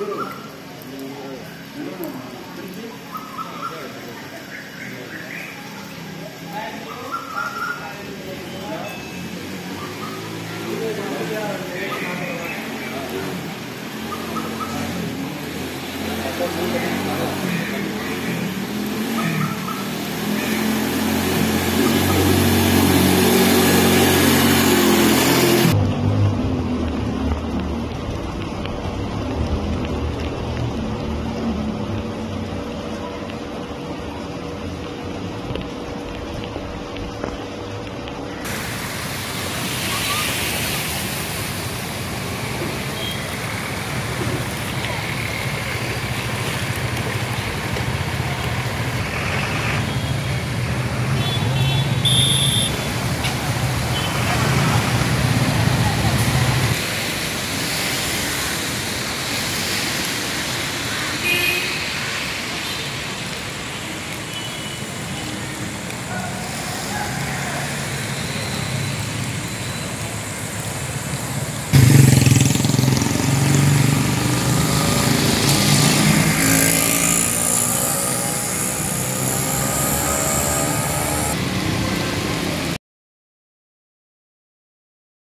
Good.